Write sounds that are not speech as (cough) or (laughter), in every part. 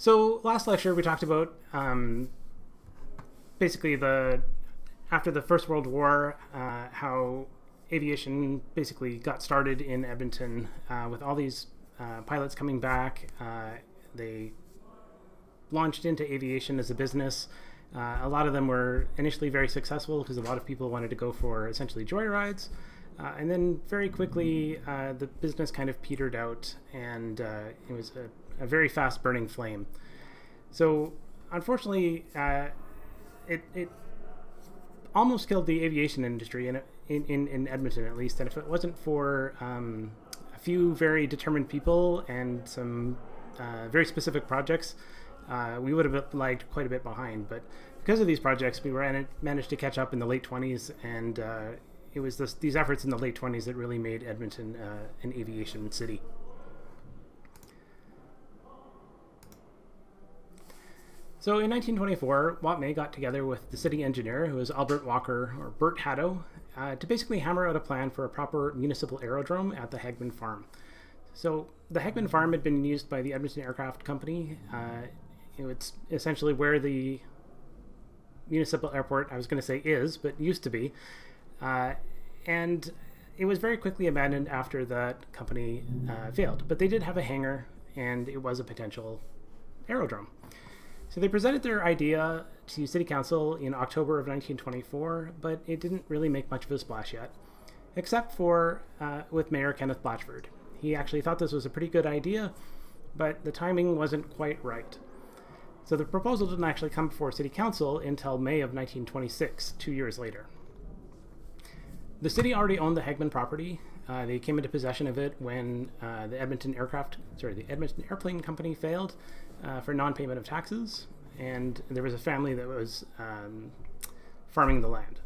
So last lecture we talked about um, basically the after the First World War uh, how aviation basically got started in Edmonton uh, with all these uh, pilots coming back. Uh, they launched into aviation as a business. Uh, a lot of them were initially very successful because a lot of people wanted to go for essentially joyrides. Uh, and then very quickly, uh, the business kind of petered out, and it was a, a, very fast burning flame. So, unfortunately, uh, it, it almost killed the aviation industry in, in, in Edmonton, at least. And if it wasn't for um, a few very determined people and some uh, very specific projects, uh, we would have lagged quite a bit behind. But because of these projects, we ran, managed to catch up in the late 20s and it was this, these efforts in the late 20s that really made Edmonton uh, an aviation city. So in 1924, May got together with the city engineer, who was Albert Walker, or Bert Haddow, uh, to basically hammer out a plan for a proper municipal aerodrome at the Hegman Farm. So the Hegman Farm had been used by the Edmonton Aircraft Company. Uh, it's essentially where the municipal airport, I was going to say is, but used to be, uh, and it was very quickly abandoned after that company uh, failed. But they did have a hangar, and it was a potential aerodrome. So they presented their idea to City Council in October of 1924, but it didn't really make much of a splash yet, except for uh, with Mayor Kenneth Blatchford. He actually thought this was a pretty good idea, but the timing wasn't quite right. So the proposal didn't actually come before City Council until May of 1926, two years later. The city already owned the Hegman property. Uh, they came into possession of it when uh, the Edmonton Aircraft, sorry, the Edmonton Airplane Company failed uh, for non-payment of taxes, and there was a family that was um, farming the land.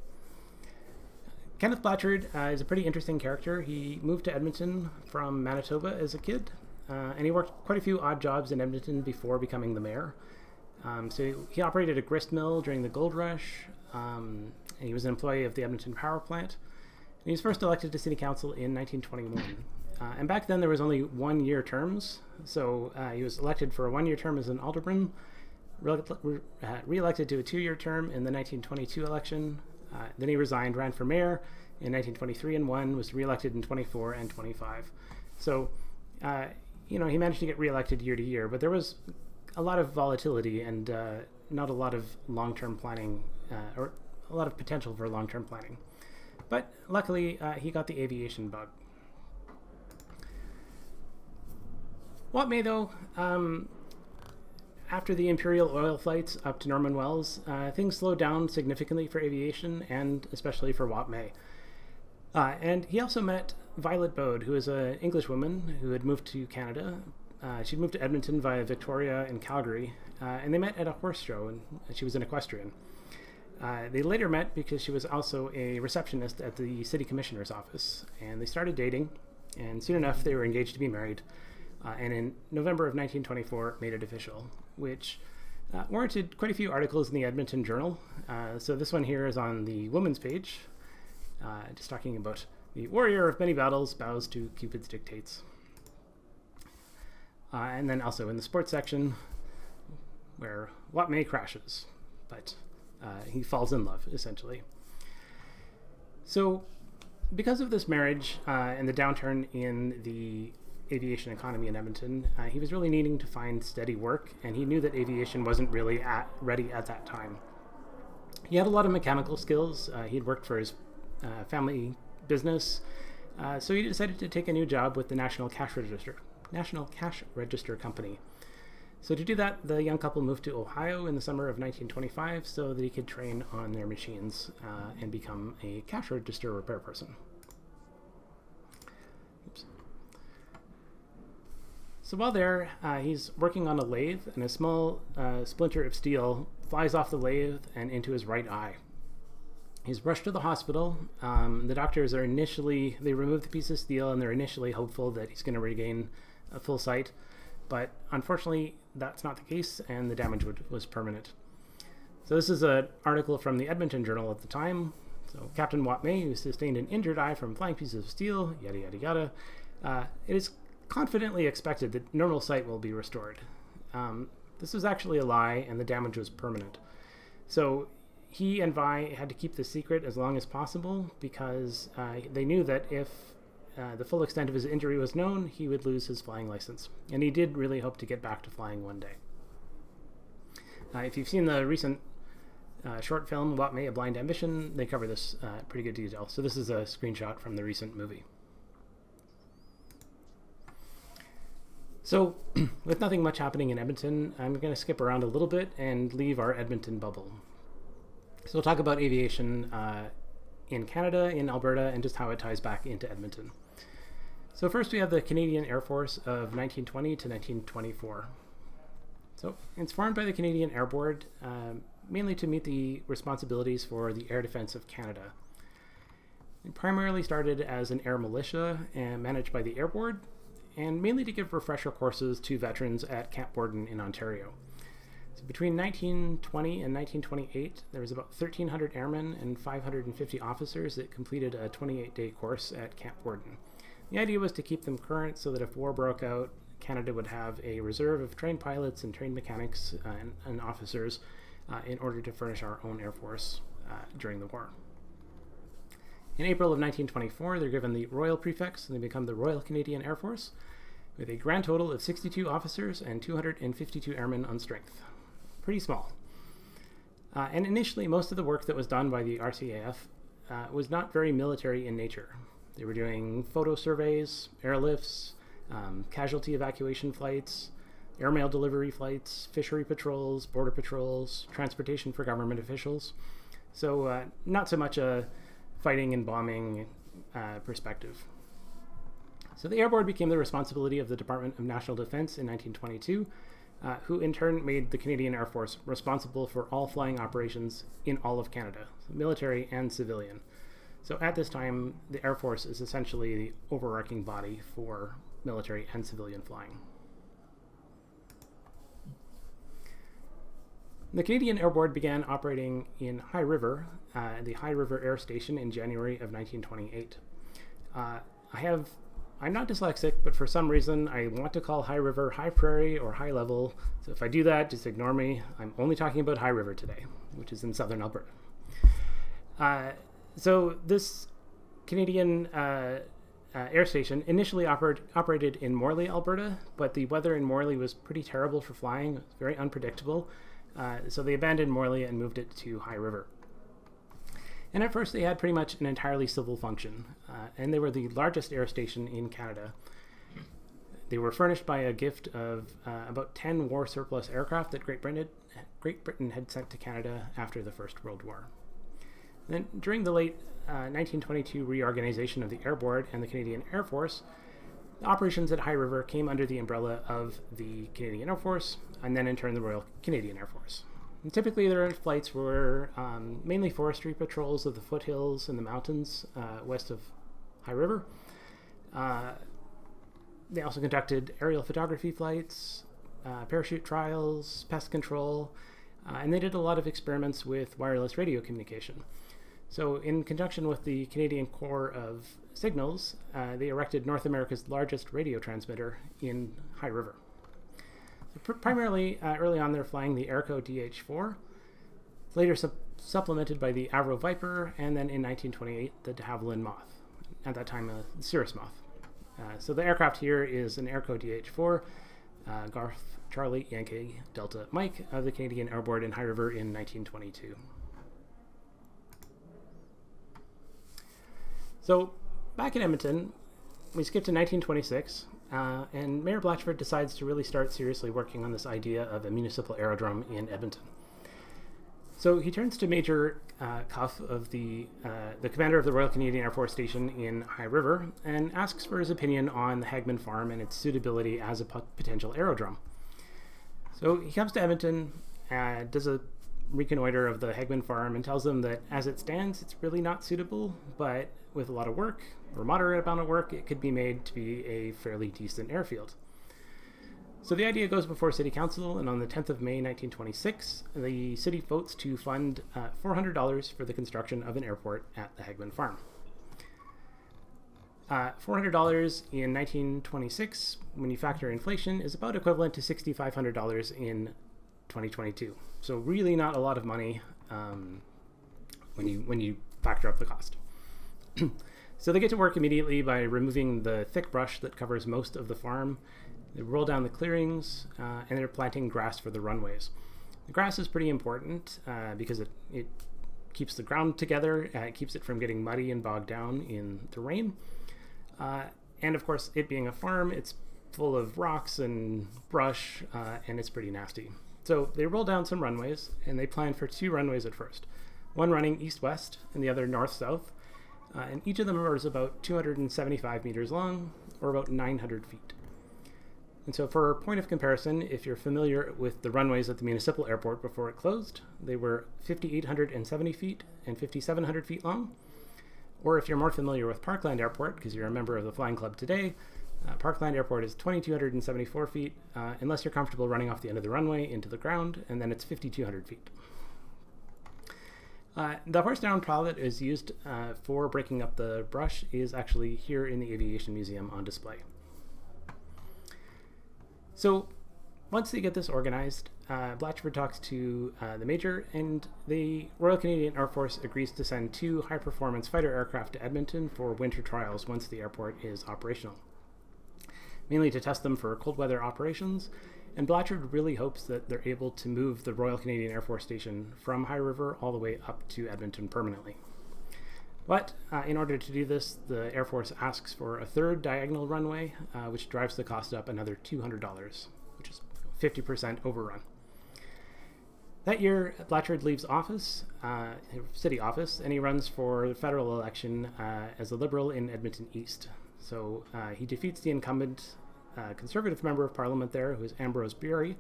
Kenneth Blatchford uh, is a pretty interesting character. He moved to Edmonton from Manitoba as a kid, uh, and he worked quite a few odd jobs in Edmonton before becoming the mayor. Um, so he operated a grist mill during the gold rush, um, and he was an employee of the Edmonton Power Plant. He was first elected to city council in 1921. Uh, and back then there was only one year terms, so uh, he was elected for a one year term as an alderman, uh, re-elected to a two year term in the 1922 election. Uh, then he resigned, ran for mayor in 1923 and won, was re-elected in 24 and 25. So, uh, you know, he managed to get re-elected year to year, but there was a lot of volatility and uh, not a lot of long term planning, or a lot of potential for long term planning. But luckily, he got the aviation bug. Wop May, though, um, after the Imperial oil flights up to Norman Wells, uh, things slowed down significantly for aviation and especially for Wop May. Uh, and he also met Violet Bode, who is an English woman who had moved to Canada. Uh, she'd moved to Edmonton via Victoria and Calgary, uh, and they met at a horse show, and she was an equestrian. Uh, they later met because she was also a receptionist at the city commissioner's office, and they started dating. And soon enough, they were engaged to be married. Uh, and in November of 1924, made it official, which uh, warranted quite a few articles in the Edmonton Journal. Uh, so this one here is on the women's page, uh, just talking about the warrior of many battles bows to Cupid's dictates. and then also in the sports section, where Wop May crashes, but uh, he falls in love, essentially. So, because of this marriage uh, and the downturn in the aviation economy in Edmonton, uh, he was really needing to find steady work, and he knew that aviation wasn't really at, ready at that time. He had a lot of mechanical skills. Uh, he had worked for his uh, family business, uh, so he decided to take a new job with the National Cash Register, National Cash Register Company. So to do that, the young couple moved to Ohio in the summer of 1925 so that he could train on their machines uh, and become a cash register repair person. Oops. So while there, uh, he's working on a lathe, and a small uh, splinter of steel flies off the lathe and into his right eye. He's rushed to the hospital. Um, the doctors are initially, they remove the piece of steel, and they're initially hopeful that he's going to regain a full sight. But unfortunately, that's not the case, and the damage would, was permanent. So this is an article from the Edmonton Journal at the time. So Captain Wop May, who sustained an injured eye from flying pieces of steel, yada yada yada. Uh, it is confidently expected that normal sight will be restored. Um, This was actually a lie, and the damage was permanent. So he and Vi had to keep the secret as long as possible because uh, they knew that if uh, the full extent of his injury was known, he would lose his flying license. And he did really hope to get back to flying one day. Uh, if you've seen the recent uh, short film, Wop May a Blind Ambition, they cover this uh, pretty good detail. So this is a screenshot from the recent movie. So, (clears throat) with nothing much happening in Edmonton, I'm going to skip around a little bit and leave our Edmonton bubble. So, we'll talk about aviation uh, in Canada, in Alberta, and just how it ties back into Edmonton. So, first we have the Canadian Air Force of 1920 to 1924. So, it's formed by the Canadian Air Board um, mainly to meet the responsibilities for the air defense of Canada. It primarily started as an air militia and managed by the Air Board, and mainly to give refresher courses to veterans at Camp Borden in Ontario. So between 1920 and 1928, there was about 1,300 airmen and 550 officers that completed a 28-day course at Camp Borden. The idea was to keep them current so that if war broke out, Canada would have a reserve of trained pilots and trained mechanics uh, and, and, officers uh, in order to furnish our own Air Force uh, during the war. In April of 1924, they're given the Royal Prefix and they become the Royal Canadian Air Force with a grand total of 62 officers and 252 airmen on strength. Pretty small. Uh, and initially, most of the work that was done by the RCAF uh, was not very military in nature. They were doing photo surveys, airlifts, um, casualty evacuation flights, airmail delivery flights, fishery patrols, border patrols, transportation for government officials. So, uh, not so much a fighting and bombing uh, perspective. So the Air Board became the responsibility of the Department of National Defense in 1922, uh, who in turn made the Canadian Air Force responsible for all flying operations in all of Canada, military and civilian. So at this time, the Air Force is essentially the overarching body for military and civilian flying. The Canadian Air Board began operating in High River, uh, the High River Air Station, in January of 1928. Uh, I have, I'm not dyslexic, but for some reason I want to call High River High Prairie or High Level. So if I do that, just ignore me. I'm only talking about High River today, which is in southern Alberta. Uh, so this Canadian uh, uh, air station initially oper- operated in Morley, Alberta, but the weather in Morley was pretty terrible for flying. Very unpredictable. Uh, so they abandoned Morley and moved it to High River. And at first, they had pretty much an entirely civil function, uh, and they were the largest air station in Canada. They were furnished by a gift of uh, about 10 war surplus aircraft that Great Britain, Great Britain had sent to Canada after the First World War. Then, during the late 1922 uh, reorganization of the Air Board and the Canadian Air Force, operations at High River came under the umbrella of the Canadian Air Force, and then in turn the Royal Canadian Air Force. And typically, their flights were um, mainly forestry patrols of the foothills and the mountains uh, west of High River. Uh, they also conducted aerial photography flights, uh, parachute trials, pest control, uh, and they did a lot of experiments with wireless radio communication. So, in conjunction with the Canadian Corps of Signals, uh, they erected North America's largest radio transmitter in High River. So pr- primarily, uh, early on, they're flying the Airco DH4, later su- supplemented by the Avro Viper, and then in 1928, the de Havilland Moth, at that time, a Cirrus Moth. Uh, so the aircraft here is an Airco DH4, uh, Garth Charlie Yankee Delta Mike of the Canadian Air Board in High River in 1922. So back in Edmonton, we skip to 1926, uh, and Mayor Blatchford decides to really start seriously working on this idea of a municipal aerodrome in Edmonton. So he turns to Major uh, Cuff of the uh, the commander of the Royal Canadian Air Force Station in High River and asks for his opinion on the Hagman Farm and its suitability as a potential aerodrome. So he comes to Edmonton, uh, does a reconnoiter of the Hagman farm and tells them that as it stands, it's really not suitable, but with a lot of work or moderate amount of work, it could be made to be a fairly decent airfield. So the idea goes before City Council, and on the 10th of May 1926, the city votes to fund uh, $400 for the construction of an airport at the Hagman farm. Uh, $400 in 1926, when you factor inflation, is about equivalent to $6,500 in 2022. So really not a lot of money um, when you when you factor up the cost. (clears throat) so they get to work immediately by removing the thick brush that covers most of the farm. They roll down the clearings uh, and they're planting grass for the runways. The grass is pretty important uh, because it, it keeps the ground together, uh, it keeps it from getting muddy and bogged down in the rain. Uh, and of course, it being a farm, it's full of rocks and brush, uh, and it's pretty nasty. So they roll down some runways, and they plan for two runways at first one running east west and the other north south. Uh, and each of them is about 275 meters long, or about 900 feet. And so, for a point of comparison, if you're familiar with the runways at the municipal airport before it closed, they were 5,870 feet and 5,700 feet long. Or if you're more familiar with Parkland Airport, because you're a member of the Flying Club today, uh, Parkland Airport is 2,274 feet, uh, unless you're comfortable running off the end of the runway into the ground, and then it's 5,200 feet. Uh, the horse down plow that is used uh, for breaking up the brush is actually here in the Aviation Museum on display. So once they get this organized, uh, Blatchford talks to uh, the Major, and the Royal Canadian Air Force agrees to send two high performance fighter aircraft to Edmonton for winter trials once the airport is operational mainly to test them for cold weather operations. And Blatchford really hopes that they're able to move the Royal Canadian Air Force Station from High River all the way up to Edmonton permanently. But uh, in order to do this, the Air Force asks for a third diagonal runway, uh, which drives the cost up another $200, which is 50% overrun. That year, Blatchford leaves office, uh, city office, and he runs for the federal election uh, as a liberal in Edmonton East. So uh, he defeats the incumbent uh, conservative member of parliament there, who is Ambrose Bury,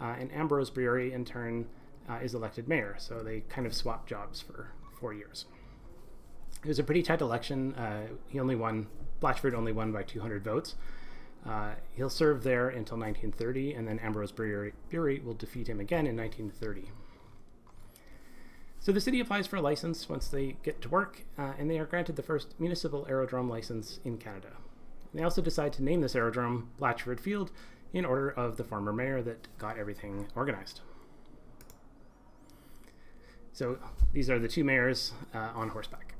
uh, and Ambrose Bury in turn uh, is elected mayor. So they kind of swap jobs for four years. It was a pretty tight election. Uh, he only won, Blatchford only won by 200 votes. He'll serve there until 1930, and then Ambrose Bury will defeat him again in 1930. So the city applies for a license once they get to work, uh, and they are granted the first municipal aerodrome license in Canada. They also decide to name this aerodrome Blatchford Field in order of the former mayor that got everything organized. So these are the two mayors uh, on horseback.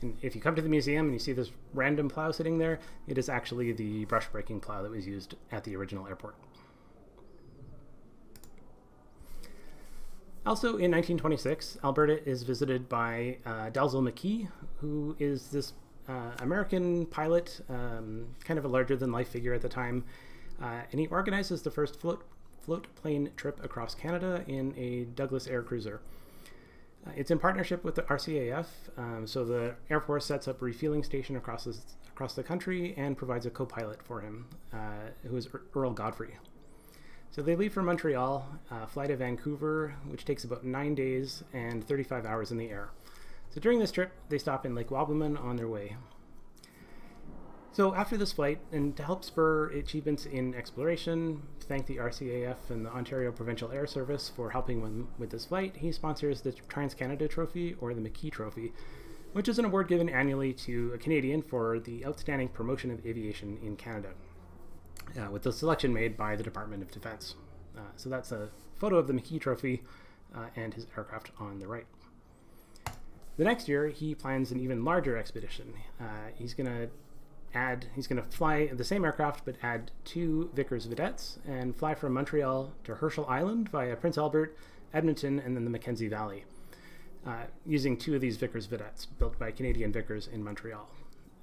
And if you come to the museum and you see this random plow sitting there, it is actually the brush breaking plow that was used at the original airport. Also, in 1926, Alberta is visited by uh, Dalzell McKee, who is this uh, American pilot, um, kind of a larger than life figure at the time, uh, and he organizes the first float float plane trip across Canada in a Douglas Air Cruiser. Uh, it's in partnership with the RCAF, um, so the Air Force sets up a refueling station across this, across the country and provides a co-pilot for him, uh, who is Earl Godfrey. So they leave from Montreal, uh, fly to Vancouver, which takes about nine days and 35 hours in the air. So during this trip, they stop in Lake Wabamun on their way. So after this flight, and to help spur achievements in exploration, thank the RCAF and the Ontario Provincial Air Service for helping with, with this flight, he sponsors the Trans-Canada Trophy, or the McKee Trophy, which is an award given annually to a Canadian for the outstanding promotion of aviation in Canada uh, with the selection made by the Department of Defense. Uh, so that's a photo of the McKee Trophy uh, and his aircraft on the right. The next year, he plans an even larger expedition. Uh, he's going to add, he's going to fly the same aircraft, but add two Vickers Vedettes and fly from Montreal to Herschel Island via Prince Albert, Edmonton, and then the Mackenzie Valley, uh, using two of these Vickers Vedettes built by Canadian Vickers in Montreal.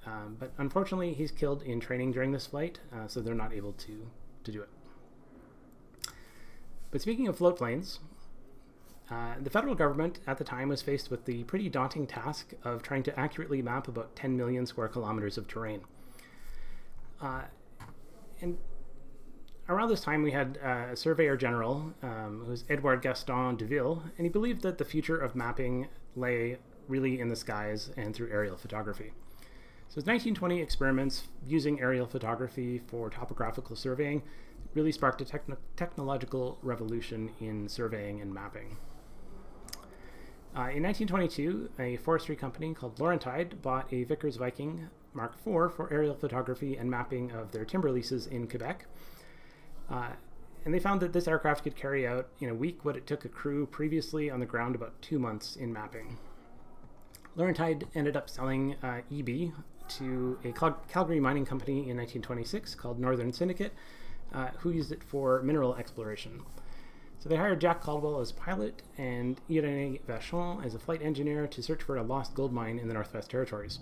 Um, but unfortunately, he's killed in training during this flight, uh, so they're not able to, to do it. But speaking of float planes, uh, the federal government at the time was faced with the pretty daunting task of trying to accurately map about 10 million square kilometers of terrain. Uh, and around this time, we had uh, a surveyor general, um, who was Edouard Gaston Deville, and he believed that the future of mapping lay really in the skies and through aerial photography. So his 1920 experiments using aerial photography for topographical surveying really sparked a techn technological revolution in surveying and mapping. Uh, in 1922, a forestry company called Laurentide bought a Vickers Viking Mark IV for aerial photography and mapping of their timber leases in Quebec. Uh, and they found that this aircraft could carry out in a week what it took a crew previously on the ground about two months in mapping. Laurentide ended up selling uh, EB to a Cal- Calgary mining company in 1926 called Northern Syndicate, uh, who used it for mineral exploration. So they hired Jack Caldwell as pilot and Irénée Vachon as a flight engineer to search for a lost gold mine in the Northwest Territories.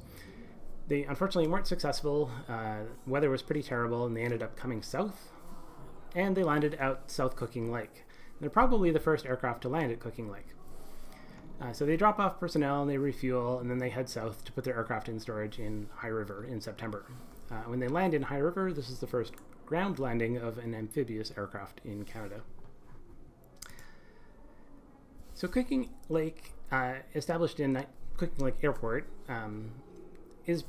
They unfortunately weren't successful. Uh, weather was pretty terrible, and they ended up coming south, and they landed out South Cooking Lake. They're probably the first aircraft to land at Cooking Lake. Uh, so they drop off personnel and they refuel, and then they head south to put their aircraft in storage in High River in September. Uh, when they land in High River, this is the first ground landing of an amphibious aircraft in Canada. So Cooking Lake, uh, established in Cooking Lake Airport, um, is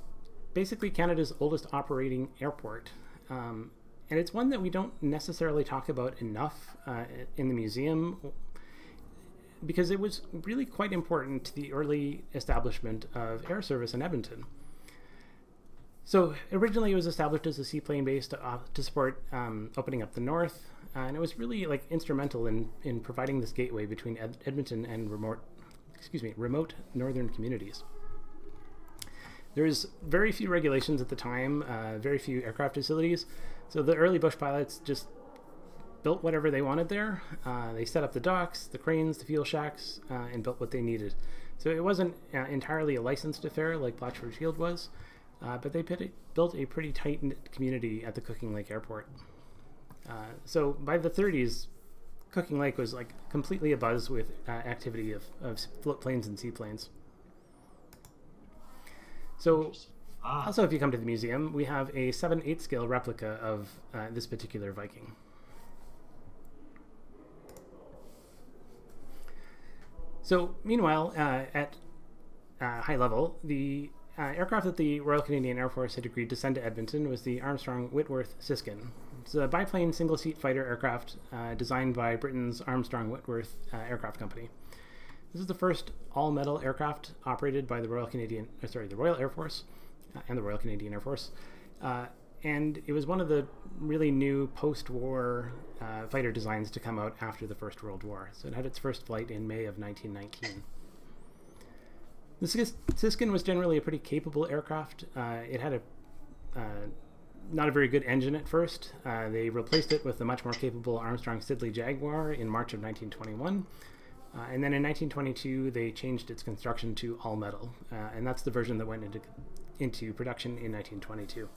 basically Canada's oldest operating airport. Um, and it's one that we don't necessarily talk about enough uh, in the museum because it was really quite important to the early establishment of air service in Edmonton. So originally it was established as a seaplane base to, uh, to support um, opening up the north, uh, and it was really like instrumental in, in providing this gateway between Ed- Edmonton and remote, excuse me, remote northern communities. There's very few regulations at the time, uh, very few aircraft facilities, so the early bush pilots just built whatever they wanted there. Uh, they set up the docks, the cranes, the fuel shacks, uh, and built what they needed. So it wasn't uh, entirely a licensed affair like Blatchford Field was, uh, but they built a pretty tight knit community at the Cooking Lake Airport. Uh, so by the 30s, Cooking Lake was like completely abuzz with uh, activity of, of float planes and seaplanes. So ah. also, if you come to the museum, we have a 7 8 scale replica of this particular Viking. So, meanwhile, uh, at uh, high level, the uh, aircraft that the Royal Canadian Air Force had agreed to send to Edmonton was the Armstrong Whitworth Siskin. It's a biplane single seat fighter aircraft uh, designed by Britain's Armstrong Whitworth uh, Aircraft Company. This is the first all metal aircraft operated by the Royal Canadian, uh, sorry, the Royal Air Force and the Royal Canadian Air Force and it was one of the really new post-war uh, fighter designs to come out after the First World War. So it had its first flight in May of 1919. The Siskin was generally a pretty capable aircraft. Uh, it had a uh, not a very good engine at first. Uh, they replaced it with the much more capable Armstrong Siddeley Jaguar in March of 1921. Uh, and then in 1922, they changed its construction to all metal, uh, and that's the version that went into into production in 1922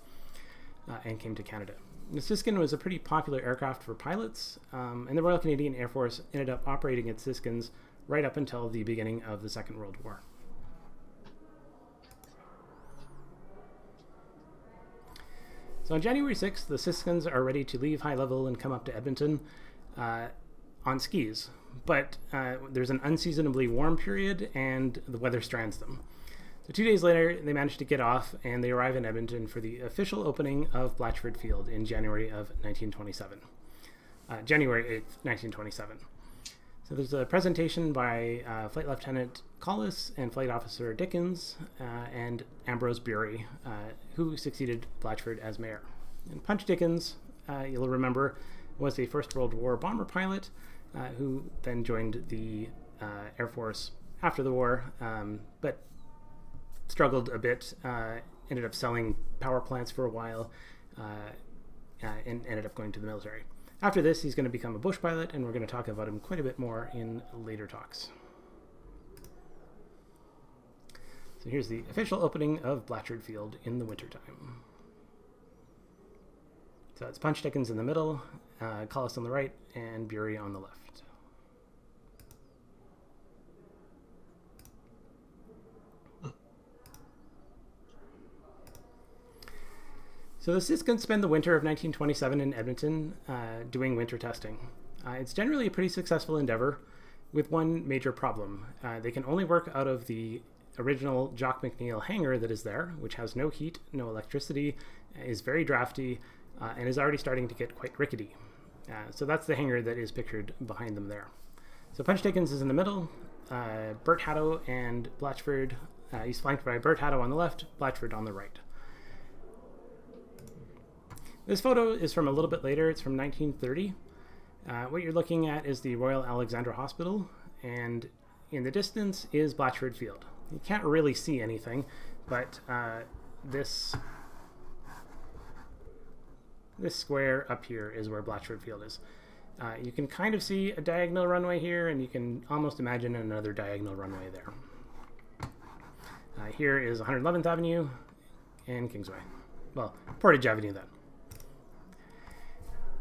uh, and came to Canada. The Siskin was a pretty popular aircraft for pilots, um, and the Royal Canadian Air Force ended up operating its Siskins right up until the beginning of the Second World War. So on January 6th, the Siskins are ready to leave high level and come up to Edmonton uh, on skis. But uh, there's an unseasonably warm period, and the weather strands them. So two days later, they managed to get off and they arrive in Edmonton for the official opening of Blatchford Field in January of 1927. Uh, January 8th, 1927. So there's a presentation by uh, Flight Lieutenant Collis and Flight Officer Dickins uh, and Ambrose Bury, uh, who succeeded Blatchford as mayor. And Punch Dickins, uh, you'll remember, was a First World War bomber pilot uh, who then joined the Air Force after the war, um, but struggled a bit. Uh, ended up selling power plants for a while, uh, uh, and ended up going to the military. After this, he's going to become a bush pilot, and we're going to talk about him quite a bit more in later talks. So here's the official opening of Blatchford Field in the wintertime. So it's Punch Dickins in the middle, uh, Collis on the right, and Bury on the left. So the Siskins spend the winter of 1927 in Edmonton uh, doing winter testing. Uh, it's generally a pretty successful endeavor with one major problem. Uh, they can only work out of the original Jock McNeil hangar that is there, which has no heat, no electricity, is very drafty, uh, and is already starting to get quite rickety. Uh, so that's the hangar that is pictured behind them there. So Punch Dickins is in the middle, uh, Bert Haddow and Blatchford, he's flanked by Bert Haddow on the left, Blatchford on the right. This photo is from a little bit later. It's from 1930. Uh, what you're looking at is the Royal Alexandra Hospital, and in the distance is Blatchford Field. You can't really see anything, but uh, this this square up here is where Blatchford Field is. Uh, you can kind of see a diagonal runway here, and you can almost imagine another diagonal runway there. Uh, here is 111th Avenue and Kingsway. Well, Portage Avenue then.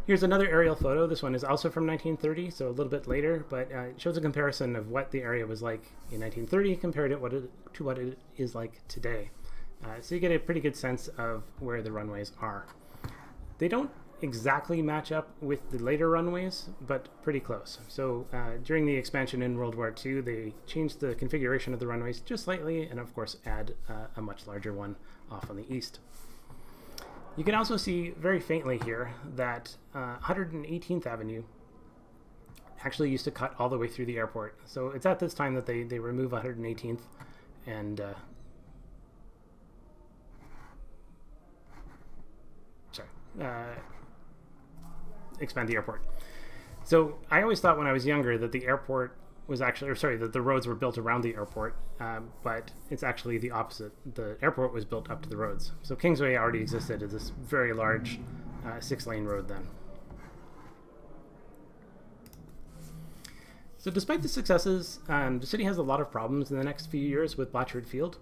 Here's another aerial photo. This one is also from 1930, so a little bit later, but uh, it shows a comparison of what the area was like in 1930 compared to what it, to what it is like today. Uh, so you get a pretty good sense of where the runways are. They don't exactly match up with the later runways, but pretty close. So uh, during the expansion in World War II, they changed the configuration of the runways just slightly, and of course add uh, a much larger one off on the east. You can also see very faintly here that uh, 118th Avenue actually used to cut all the way through the airport. So it's at this time that they, they remove 118th and uh, uh, expand the airport. So I always thought when I was younger that the airport was actually, or sorry, that the roads were built around the airport, um, but it's actually the opposite. The airport was built up to the roads. So Kingsway already existed as this very large uh, six-lane road then. So despite the successes, um, the city has a lot of problems in the next few years with Blatchford Field.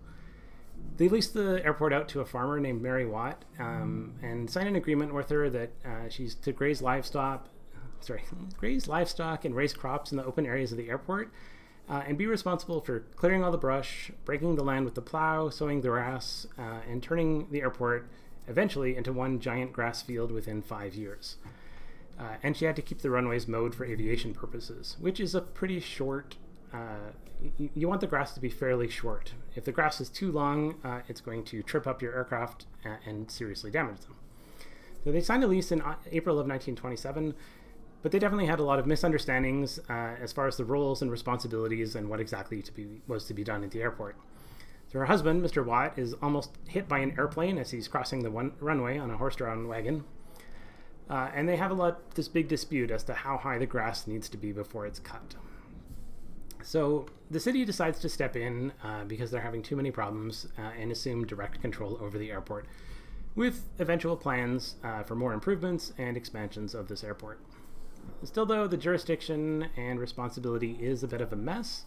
They leased the airport out to a farmer named Mary Watt um, and signed an agreement with her that uh, she's to graze livestock sorry, graze livestock and raise crops in the open areas of the airport, uh, and be responsible for clearing all the brush, breaking the land with the plow, sowing the grass, uh, and turning the airport eventually into one giant grass field within five years. Uh, and she had to keep the runways mowed for aviation purposes, which is a pretty short. Uh, you want the grass to be fairly short. If the grass is too long, uh, it's going to trip up your aircraft uh, and seriously damage them. So they signed a lease in April of 1927 but they definitely had a lot of misunderstandings uh, as far as the roles and responsibilities and what exactly to be was to be done at the airport. So her husband, Mr. Watt, is almost hit by an airplane as he's crossing the one runway on a horse-drawn wagon. Uh, and they have a lot this big dispute as to how high the grass needs to be before it's cut. So the city decides to step in uh, because they're having too many problems uh, and assume direct control over the airport, with eventual plans uh, for more improvements and expansions of this airport. Still, though, the jurisdiction and responsibility is a bit of a mess.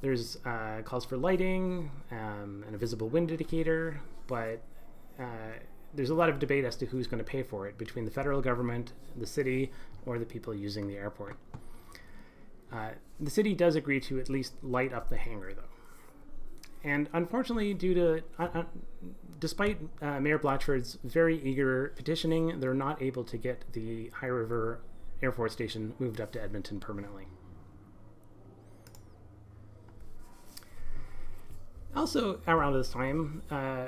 There's uh, calls for lighting um, and a visible wind indicator, but uh, there's a lot of debate as to who's going to pay for it between the federal government, the city, or the people using the airport. Uh, the city does agree to at least light up the hangar, though. And unfortunately, due to uh, uh, despite uh, Mayor Blatchford's very eager petitioning, they're not able to get the High River Air Force Station moved up to Edmonton permanently. Also, around this time uh,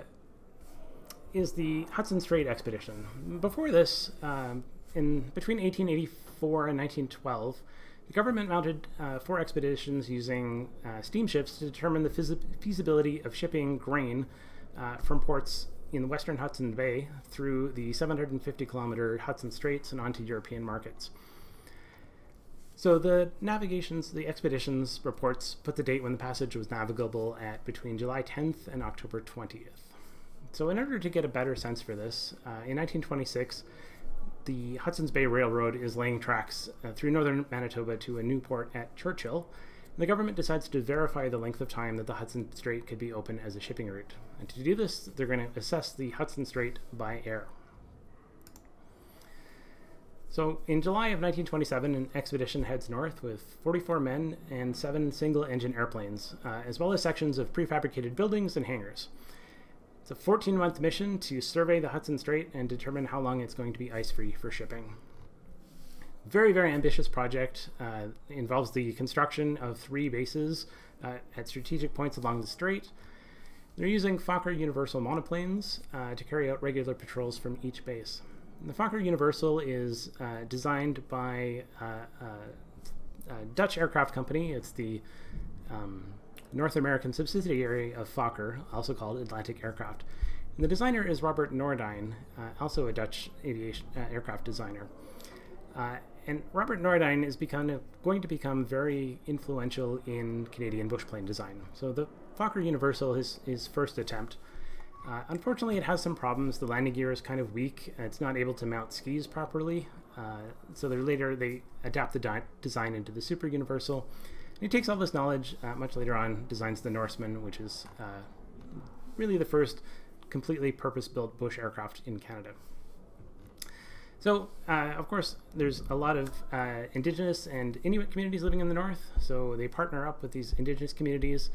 is the Hudson Strait expedition. Before this, um, in between 1884 and 1912, the government mounted uh, four expeditions using uh, steamships to determine the feasibility of shipping grain uh, from ports in the western Hudson Bay through the 750 kilometer Hudson Straits and onto European markets. So the navigations, the expeditions reports put the date when the passage was navigable at between July 10th and October 20th. So in order to get a better sense for this, uh, in 1926, the Hudson's Bay Railroad is laying tracks uh, through northern Manitoba to a new port at Churchill, the government decides to verify the length of time that the Hudson Strait could be open as a shipping route. And to do this, they're going to assess the Hudson Strait by air. So in July of 1927, an expedition heads north with 44 men and seven single engine airplanes, uh, as well as sections of prefabricated buildings and hangars. It's a 14 month mission to survey the Hudson Strait and determine how long it's going to be ice free for shipping very, very ambitious project. Uh, involves the construction of three bases uh, at strategic points along the strait. They're using Fokker Universal monoplanes uh, to carry out regular patrols from each base. The Fokker Universal is uh, designed by uh, uh, a Dutch aircraft company. It's the um, North American subsidiary of Fokker, also called Atlantic Aircraft. And the designer is Robert Noorduyn, uh, also a Dutch aviation aircraft designer. And Robert Noorduyn is become, going to become very influential in Canadian bushplane design. So the Fokker Universal is his first attempt. Uh, unfortunately, it has some problems. The landing gear is kind of weak. It's not able to mount skis properly. Uh, so later they adapt the design into the Super Universal. And he takes all this knowledge uh, much later on, designs the Norseman, which is uh, really the first completely purpose-built bush aircraft in Canada. So, uh, of course, there's a lot of uh, Indigenous and Inuit communities living in the north. So they partner up with these Indigenous communities.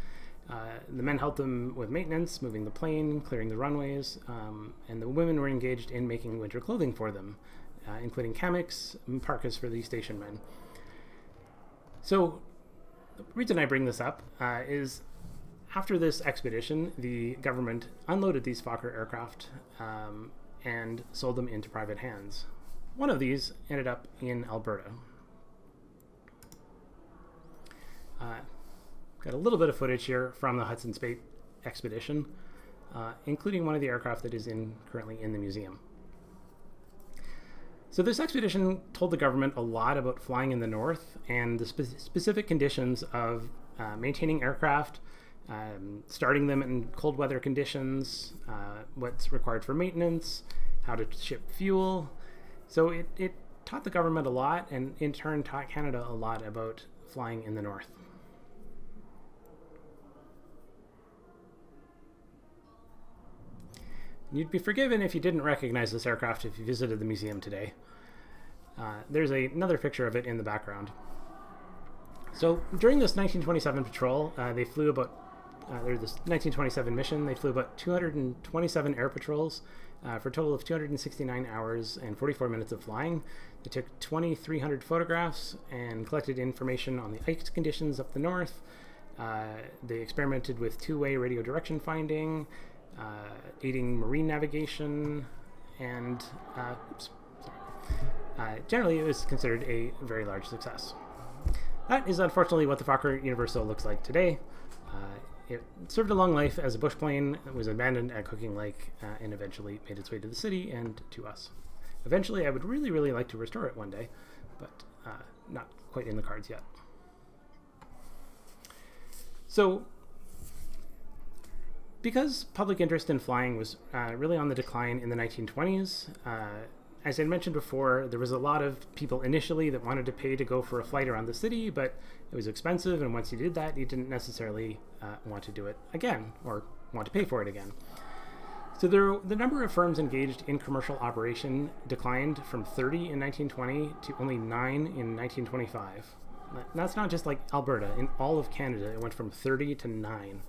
Uh, the men helped them with maintenance, moving the plane, clearing the runways, um, and the women were engaged in making winter clothing for them, uh, including kamiks and parkas for the station men. So the reason I bring this up uh, is after this expedition, the government unloaded these Fokker aircraft um, and sold them into private hands. One of these ended up in Alberta. Got a little bit of footage here from the Hudson's Bay expedition, uh, including one of the aircraft that is in currently in the museum. So this expedition told the government a lot about flying in the north and the spe specific conditions of uh, maintaining aircraft, um, starting them in cold weather conditions, uh, what's required for maintenance, how to ship fuel. So it, it taught the government a lot and in turn taught Canada a lot about flying in the north. You'd be forgiven if you didn't recognize this aircraft if you visited the museum today. Uh, there's a, another picture of it in the background. So during this 1927 patrol, uh, they flew about, uh, or this 1927 mission, they flew about 227 air patrols uh, for a total of 269 hours and 44 minutes of flying. They took 2,300 photographs and collected information on the ice conditions up the north. Uh, they experimented with two-way radio direction finding, aiding marine navigation, and oops, uh, generally, it was considered a very large success. That is unfortunately what the Fokker Universal looks like today. Uh, it served a long life as a bush plane, was abandoned at Cooking Lake, uh, and eventually made its way to the city and to us. Eventually, I would really, really like to restore it one day, but uh, not quite in the cards yet. So, because public interest in flying was uh, really on the decline in the 1920s, as I mentioned before, there was a lot of people initially that wanted to pay to go for a flight around the city, but it was expensive, and once you did that, you didn't necessarily uh, want to do it again or want to pay for it again. So there, the number of firms engaged in commercial operation declined from 30 in 1920 to only 9 in 1925. That's not just like Alberta. In all of Canada, it went from 30 to 9.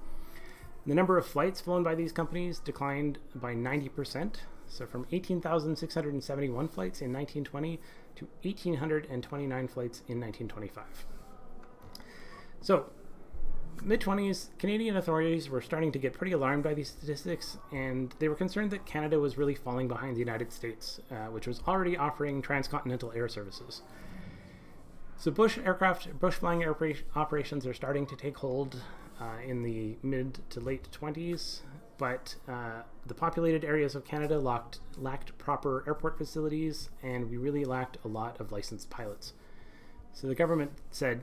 The number of flights flown by these companies declined by 90%, so from 18,671 flights in 1920 to 1,829 flights in 1925. So, mid 20s, Canadian authorities were starting to get pretty alarmed by these statistics, and they were concerned that Canada was really falling behind the United States, uh, which was already offering transcontinental air services. So, bush aircraft, bush flying operations are starting to take hold uh, in the mid to late 20s but uh, the populated areas of Canada lacked, lacked proper airport facilities, and we really lacked a lot of licensed pilots. So the government said,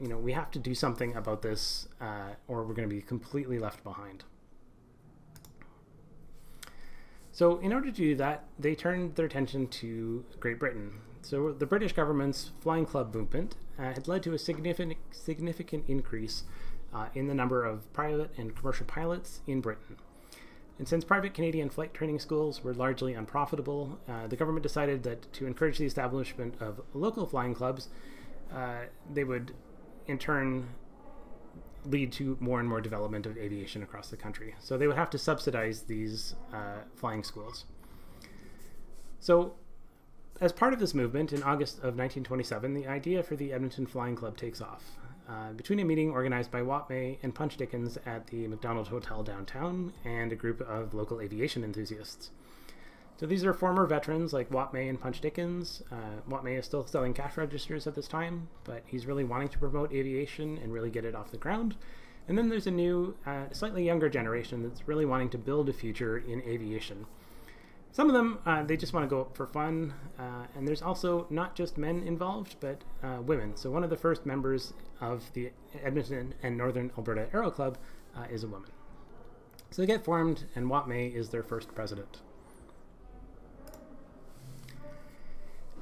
you know, we have to do something about this, uh, or we're going to be completely left behind. So, in order to do that, they turned their attention to Great Britain. So, the British government's Flying Club movement uh, had led to a significant, significant increase uh, in the number of private and commercial pilots in Britain. And since private Canadian flight training schools were largely unprofitable, uh, the government decided that to encourage the establishment of local flying clubs, uh, they would in turn lead to more and more development of aviation across the country. So they would have to subsidize these uh, flying schools. So, as part of this movement, in August of 1927, the idea for the Edmonton Flying Club takes off uh, between a meeting organized by Wop May and Punch Dickins at the Macdonald Hotel downtown and a group of local aviation enthusiasts. So these are former veterans like Wop May and Punch Dickins. Uh, Wop May is still selling cash registers at this time, but he's really wanting to promote aviation and really get it off the ground. And then there's a new, uh, slightly younger generation that's really wanting to build a future in aviation. Some of them, uh, they just want to go up for fun, uh, and there's also not just men involved, but uh, women. So one of the first members of the Edmonton and Northern Alberta Aero Club uh, is a woman. So they get formed, and Wop May is their first president.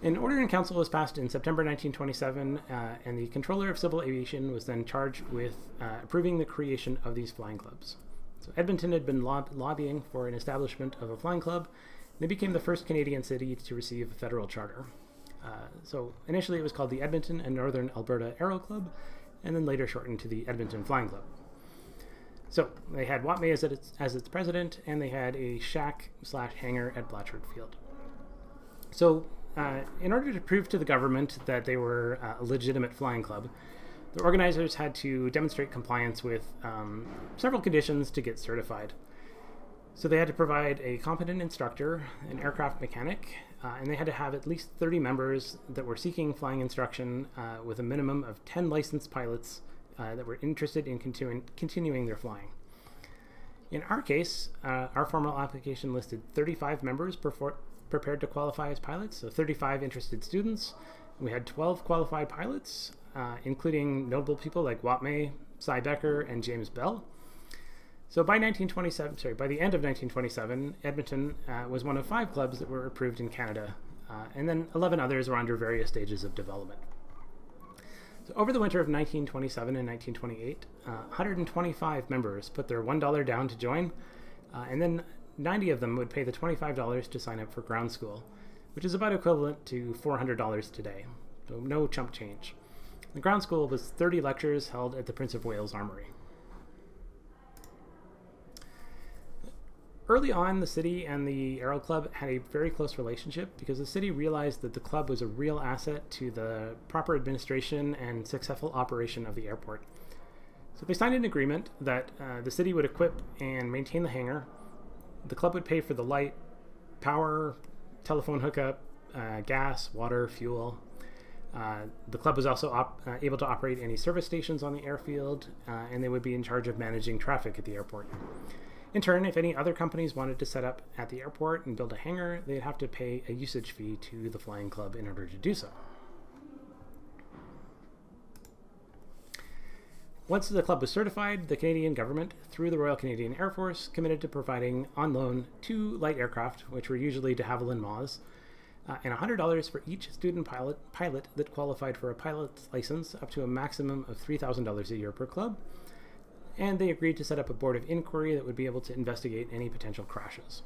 An order in council was passed in September 1927, uh, and the controller of civil aviation was then charged with uh, approving the creation of these flying clubs. So Edmonton had been lob- lobbying for an establishment of a flying club, it became the first Canadian city to receive a federal charter. Uh, so initially it was called the Edmonton and Northern Alberta Aero Club, and then later shortened to the Edmonton Flying Club. So they had Wop May as its, as its president, and they had a shack slash hangar at Blatchford Field. So uh, in order to prove to the government that they were uh, a legitimate flying club, the organizers had to demonstrate compliance with um, several conditions to get certified. So they had to provide a competent instructor, an aircraft mechanic, uh, and they had to have at least 30 members that were seeking flying instruction uh, with a minimum of 10 licensed pilots uh, that were interested in continu- continuing their flying. In our case, uh, our formal application listed 35 members prepared to qualify as pilots, so 35 interested students. We had 12 qualified pilots, uh, including notable people like Wop May, Cy Becker, and James Bell. So by 1927, sorry, by the end of 1927, Edmonton uh, was one of five clubs that were approved in Canada, uh, and then 11 others were under various stages of development. So over the winter of 1927 and 1928, uh, 125 members put their $1 down to join, uh, and then 90 of them would pay the $25 to sign up for ground school, which is about equivalent to $400 today. So no chump change. The ground school was 30 lectures held at the Prince of Wales Armory. Early on, the city and the Aero Club had a very close relationship because the city realized that the club was a real asset to the proper administration and successful operation of the airport. So they signed an agreement that uh, the city would equip and maintain the hangar, the club would pay for the light, power, telephone hookup, uh, gas, water, fuel. Uh, the club was also uh, able to operate any service stations on the airfield, uh, and they would be in charge of managing traffic at the airport. In turn, if any other companies wanted to set up at the airport and build a hangar, they'd have to pay a usage fee to the flying club in order to do so. Once the club was certified, the Canadian government, through the Royal Canadian Air Force, committed to providing on loan two light aircraft, which were usually de Havilland Moths, uh, and $100 for each student pilot, pilot that qualified for a pilot's license up to a maximum of $3,000 a year per club. And they agreed to set up a board of inquiry that would be able to investigate any potential crashes.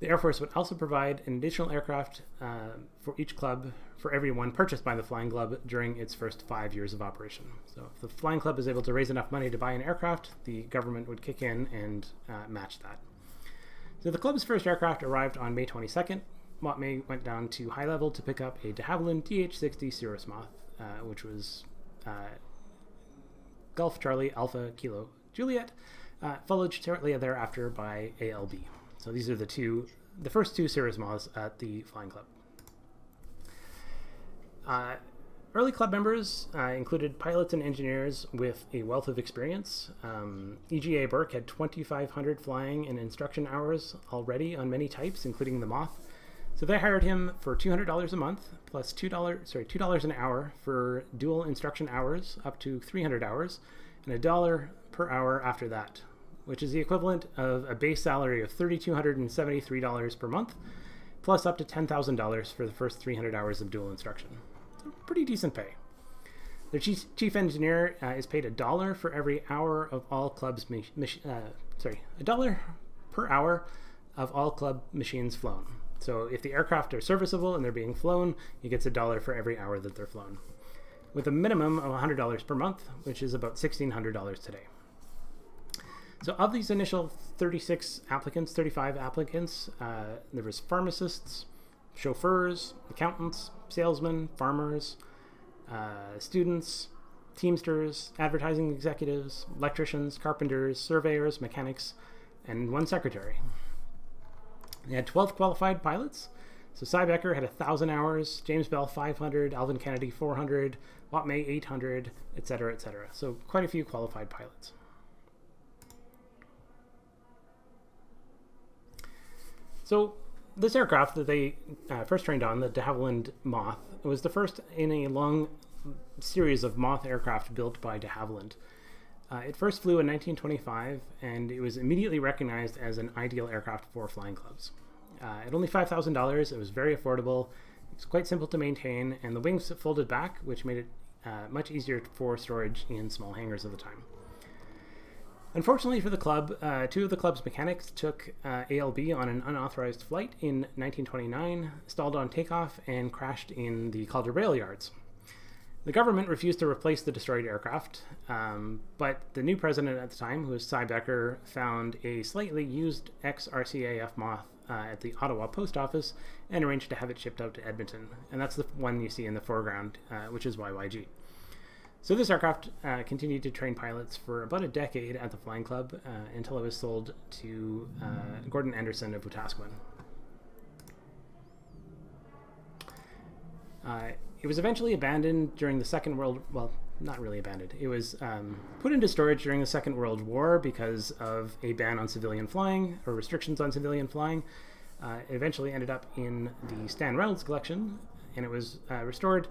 The Air Force would also provide an additional aircraft uh, for each club for every one purchased by the Flying Club during its first five years of operation. So, if the Flying Club is able to raise enough money to buy an aircraft, the government would kick in and uh, match that. So, the club's first aircraft arrived on May 22nd. Wop May went down to high level to pick up a de Havilland DH 60 Cirrus Moth, uh, which was Gulf Charlie Alpha Kilo Juliet, uh, followed shortly thereafter by ALB. So these are the two, the first two Cirrus Moths at the Flying Club. Uh, early club members uh, included pilots and engineers with a wealth of experience. Um, EGA Burke had 2,500 flying and instruction hours already on many types, including the Moth. So they hired him for $200 a month plus $2, sorry, $2 an hour for dual instruction hours up to 300 hours and a dollar per hour after that which is the equivalent of a base salary of $3,273 per month, plus up to $10,000 for the first 300 hours of dual instruction. So pretty decent pay. The chief, engineer uh, is paid a dollar for every hour of all clubs, uh, sorry, a dollar per hour of all club machines flown. So if the aircraft are serviceable and they're being flown, he gets a dollar for every hour that they're flown, with a minimum of $100 per month, which is about $1,600 today. So of these initial 36 applicants, 35 applicants, uh, there was pharmacists, chauffeurs, accountants, salesmen, farmers, uh, students, teamsters, advertising executives, electricians, carpenters, surveyors, mechanics, and one secretary. They had 12 qualified pilots, So Cy Becker had 1,000 hours, James Bell 500, Alvin Kennedy 400, Wop May 800, etc., etc. So quite a few qualified pilots. So this aircraft that they uh, first trained on, the de Havilland Moth, was the first in a long series of Moth aircraft built by de Havilland. Uh, it first flew in 1925, and it was immediately recognized as an ideal aircraft for flying clubs. Uh, at only $5,000, it was very affordable, it's quite simple to maintain, and the wings folded back, which made it uh, much easier for storage in small hangars of the time. Unfortunately for the club, uh, two of the club's mechanics took uh, ALB on an unauthorized flight in 1929, stalled on takeoff, and crashed in the Calder rail yards. The government refused to replace the destroyed aircraft, um, but the new president at the time, who was Cy Becker, found a slightly used ex-RCAF Moth uh, at the Ottawa post office and arranged to have it shipped out to Edmonton. And that's the one you see in the foreground, uh, which is YYG. So this aircraft uh, continued to train pilots for about a decade at the Flying Club uh, until it was sold to uh, Gordon Anderson of Wetaskiwin. It was eventually abandoned during the Second World, well, not really abandoned. It was um, put into storage during the Second World War because of a ban on civilian flying or restrictions on civilian flying. Uh, it eventually ended up in the Stan Reynolds collection, and it was uh, restored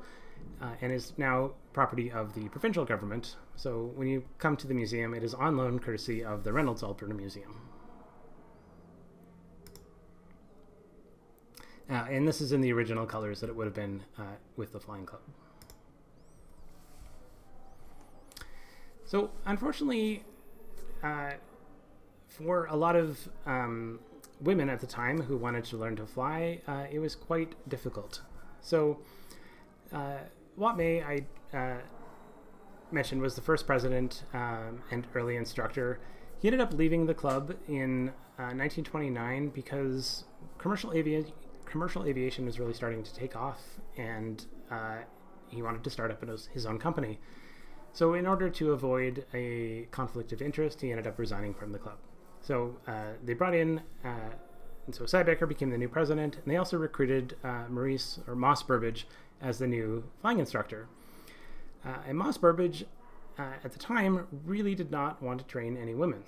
uh, and is now property of the provincial government. So when you come to the museum, it is on loan courtesy of the Reynolds Alberta Museum. Uh, and this is in the original colors that it would have been uh, with the Flying Club. So unfortunately, uh, for a lot of um, women at the time who wanted to learn to fly, uh, it was quite difficult. So uh, Wop May, I uh, mentioned, was the first president um, and early instructor. He ended up leaving the club in 1929 because commercial aviation commercial aviation was really starting to take off, and uh, he wanted to start up his own company. So, in order to avoid a conflict of interest, he ended up resigning from the club. So, uh, they brought in, uh, and so Cy Becker became the new president, and they also recruited uh, Maurice or Moss Burbage as the new flying instructor. Uh, and Moss Burbage, uh, at the time, really did not want to train any women.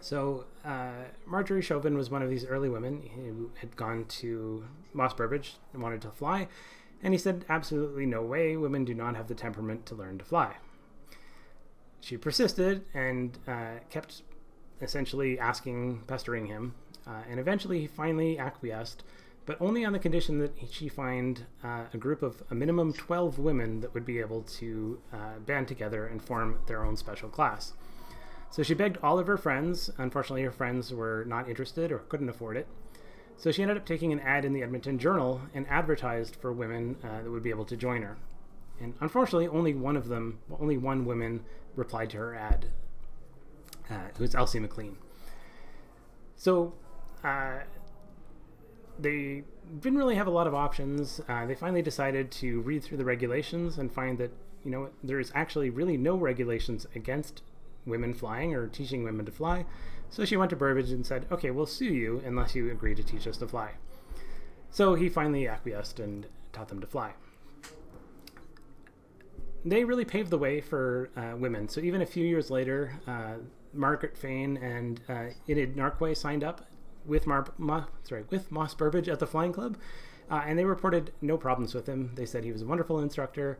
So uh, Marjorie Chauvin was one of these early women who had gone to Moss Burbage and wanted to fly, and he said, absolutely no way, women do not have the temperament to learn to fly. She persisted and uh, kept essentially asking, pestering him, uh, and eventually he finally acquiesced, but only on the condition that she find uh, a group of a minimum 12 women that would be able to uh, band together and form their own special class. So she begged all of her friends. Unfortunately, her friends were not interested or couldn't afford it. So she ended up taking an ad in the Edmonton Journal and advertised for women uh, that would be able to join her. And unfortunately, only one of them, only one woman replied to her ad, uh, who was Elsie McLean. So uh, they didn't really have a lot of options. Uh, they finally decided to read through the regulations and find that, you know, there is actually really no regulations against women flying or teaching women to fly. So she went to Burbage and said, okay, we'll sue you unless you agree to teach us to fly. So he finally acquiesced and taught them to fly. They really paved the way for uh, women. So even a few years later, uh, Margaret Fane and uh, Enid Narquay signed up with, Mar- Ma- sorry, with Moss Burbage at the Flying Club, uh, and they reported no problems with him. They said he was a wonderful instructor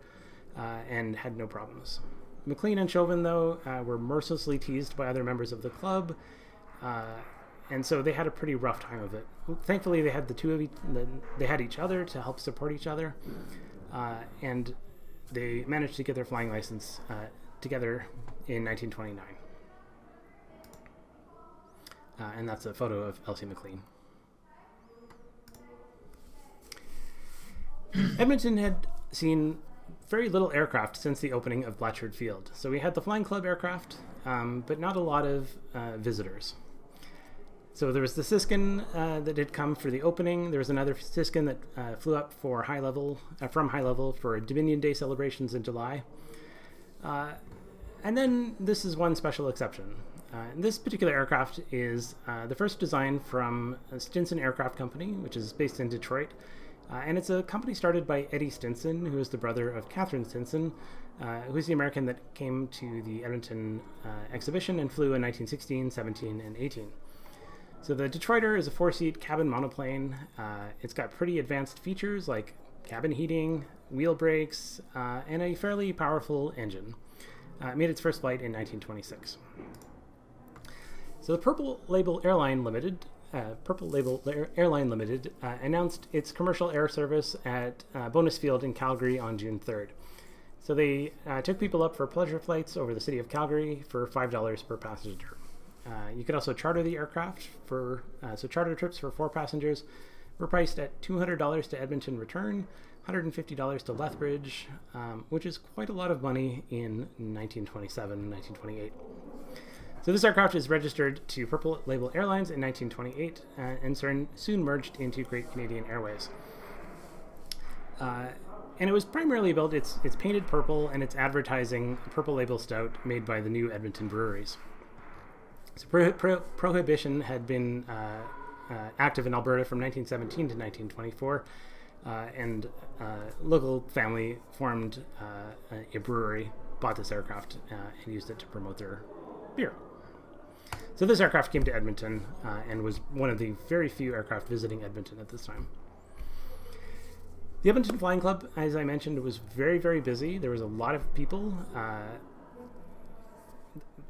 uh, and had no problems. McLean and Chauvin, though, uh, were mercilessly teased by other members of the club, uh, and so they had a pretty rough time of it. Thankfully, they had the two of each, they had each other to help support each other, uh, and they managed to get their flying license uh, together in 1929. Uh, and that's a photo of Elsie McLean. Edmonton had seen very little aircraft since the opening of Blatchford Field. So we had the Flying Club aircraft, um, but not a lot of uh, visitors. So there was the Siskin uh, that had come for the opening. There was another Siskin that uh, flew up for high level, uh, from high level for Dominion Day celebrations in July. Uh, and then this is one special exception. Uh, this particular aircraft is the first design from Stinson Aircraft Company, which is based in Detroit. Uh, and it's a company started by Eddie Stinson, who is the brother of Katherine Stinson, uh, who's the American that came to the Edmonton uh, exhibition and flew in 1916, 17, and 18. So the Detroiter is a four-seat cabin monoplane. Uh, it's got pretty advanced features like cabin heating, wheel brakes, uh, and a fairly powerful engine. Uh, it made its first flight in 1926. So the Purple Label Airline Limited, uh, Purple Label Airline Limited, uh, announced its commercial air service at uh, Bonus Field in Calgary on June 3rd. So they uh, took people up for pleasure flights over the city of Calgary for $5 per passenger. Uh, you could also charter the aircraft for uh, so charter trips for four passengers were priced at $200 to Edmonton return, $150 to Lethbridge, um, which is quite a lot of money in 1927 1928. So this aircraft is registered to Purple Label Airlines in 1928 uh, and soon merged into Great Canadian Airways. Uh, and it was primarily built, it's, it's painted purple and it's advertising Purple Label Stout made by the new Edmonton breweries. So pro pro prohibition had been uh, uh, active in Alberta from 1917 to 1924, uh, and uh, local family formed a brewery, bought this aircraft, and used it to promote their beer. So this aircraft came to Edmonton and was one of the very few aircraft visiting Edmonton at this time. The Edmonton Flying Club, as I mentioned, was very, very busy. There was a lot of people. Uh,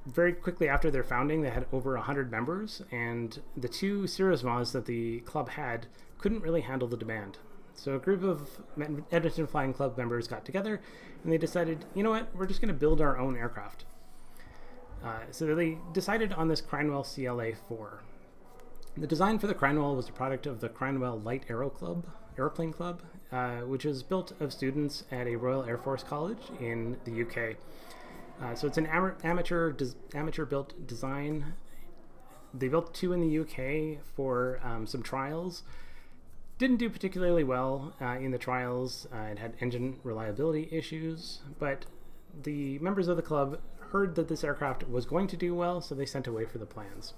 very quickly after their founding, they had over 100 members, and the two Cirrus Cirrusmas that the club had couldn't really handle the demand. So a group of Edmonton Flying Club members got together, and they decided, you know what, we're just going to build our own aircraft. Uh, so they decided on this Cranwell CLA-4. The design for the Cranwell was a product of the Cranwell Light Aero Club, Airplane Club, uh, which was built of students at a Royal Air Force College in the UK. Uh, so it's an am amateur amateur built design. They built two in the UK for um, some trials. Didn't do particularly well uh, in the trials. Uh, it had engine reliability issues, but the members of the club heard that this aircraft was going to do well, so they sent away for the plans.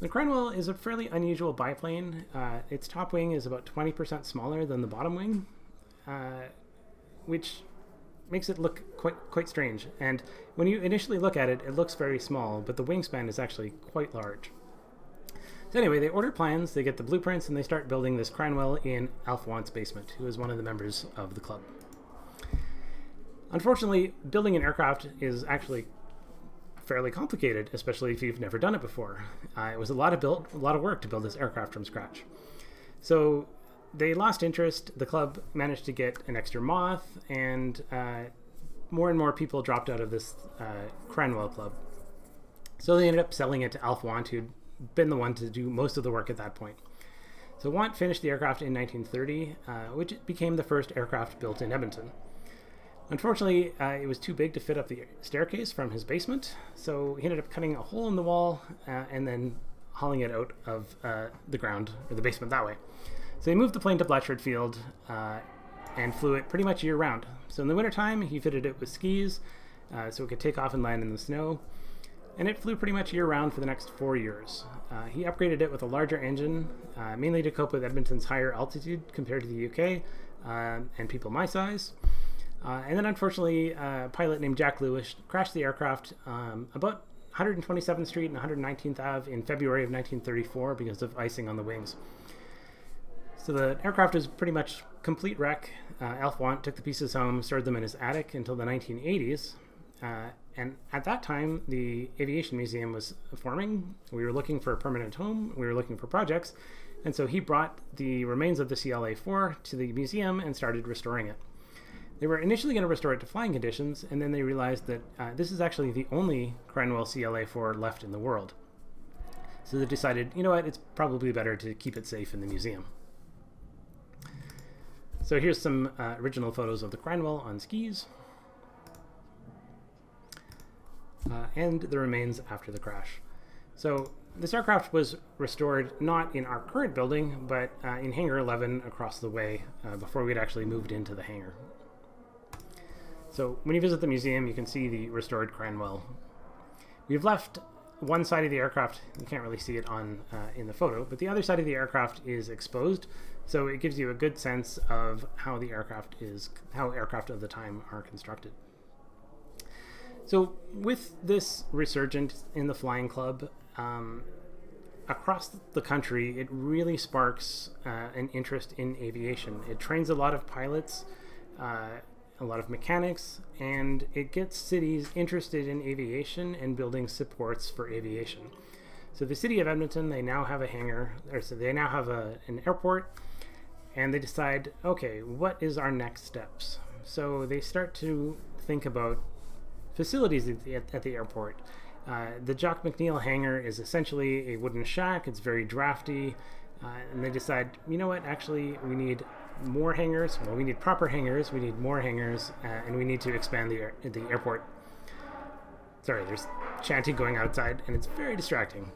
The Cranwell is a fairly unusual biplane. Uh, its top wing is about 20% smaller than the bottom wing, uh, which makes it look quite quite strange. And when you initially look at it, it looks very small, but the wingspan is actually quite large. So anyway, they order plans, they get the blueprints, and they start building this Cranwell in Alf Want's basement, who is one of the members of the club. Unfortunately, building an aircraft is actually fairly complicated, especially if you've never done it before. Uh, it was a lot of built, a lot of work to build this aircraft from scratch. So they lost interest. The club managed to get an extra moth, and uh, more and more people dropped out of this uh, Cranwell club. So they ended up selling it to Alf Want, who'd been the one to do most of the work at that point. So Want finished the aircraft in 1930, uh, which became the first aircraft built in Edmonton. Unfortunately, uh, it was too big to fit up the staircase from his basement, so he ended up cutting a hole in the wall uh, and then hauling it out of uh, the ground or the basement that way. So he moved the plane to Blatchford Field uh, and flew it pretty much year round. So in the wintertime, he fitted it with skis uh, so it could take off and land in the snow. And it flew pretty much year round for the next four years. Uh, he upgraded it with a larger engine, mainly to cope with Edmonton's higher altitude compared to the UK and people my size. Uh, and then unfortunately, a pilot named Jack Lewis crashed the aircraft um, about 127th Street and 119th Ave in February of 1934 because of icing on the wings. So the aircraft is pretty much complete wreck. Uh, Alf Want took the pieces home, stored them in his attic until the 1980s. Uh, and at that time, the Aviation Museum was forming. We were looking for a permanent home. We were looking for projects. And so he brought the remains of the CLA-4 to the museum and started restoring it. They were initially going to restore it to flying conditions, and then they realized that uh, this is actually the only Cranwell CLA-4 left in the world. So they decided, you know what, it's probably better to keep it safe in the museum. So here's some uh, original photos of the Cranwell on skis. Uh, and the remains after the crash. So this aircraft was restored not in our current building, but uh, in Hangar 11 across the way uh, before we'd actually moved into the hangar. So when you visit the museum, you can see the restored Cranwell. we've left one side of the aircraft, you can't really see it on uh, in the photo, but the other side of the aircraft is exposed, so it gives you a good sense of how the aircraft is, how aircraft of the time are constructed. So with this resurgence in the flying club, um, across the country, it really sparks uh, an interest in aviation. It trains a lot of pilots, uh, a lot of mechanics, and it gets cities interested in aviation and building supports for aviation. So the city of Edmonton, they now have a hangar, or so they now have a, an airport, and they decide, okay, what is our next steps? So they start to think about facilities at the, at the airport. Uh, the Jock McNeil hangar is essentially a wooden shack. It's very drafty. Uh, and they decide, you know what, actually, we need more hangars. Well, we need proper hangars. We need more hangars. Uh, and we need to expand the, air, the airport. Sorry, there's chanting going outside, and it's very distracting.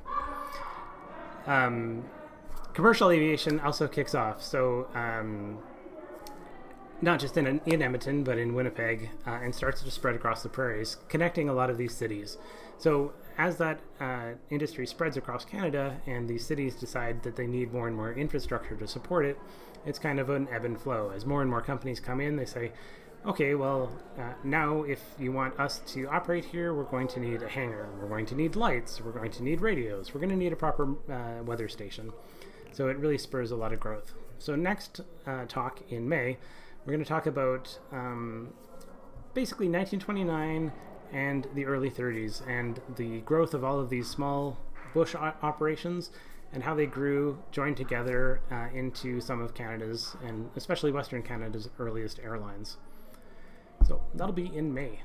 Um, commercial aviation also kicks off. So um, not just in, in Edmonton, but in Winnipeg, uh, and starts to spread across the prairies, connecting a lot of these cities. So, as that uh, industry spreads across Canada and these cities decide that they need more and more infrastructure to support it, it's kind of an ebb and flow. As more and more companies come in, they say, okay, well, uh, now if you want us to operate here, we're going to need a hangar, we're going to need lights, we're going to need radios, we're going to need a proper uh, weather station. So, it really spurs a lot of growth. So, next uh, talk in May, we're going to talk about um, basically 1929 and the early 30s and the growth of all of these small bush operations and how they grew, joined together uh, into some of Canada's and especially Western Canada's earliest airlines. So that'll be in May.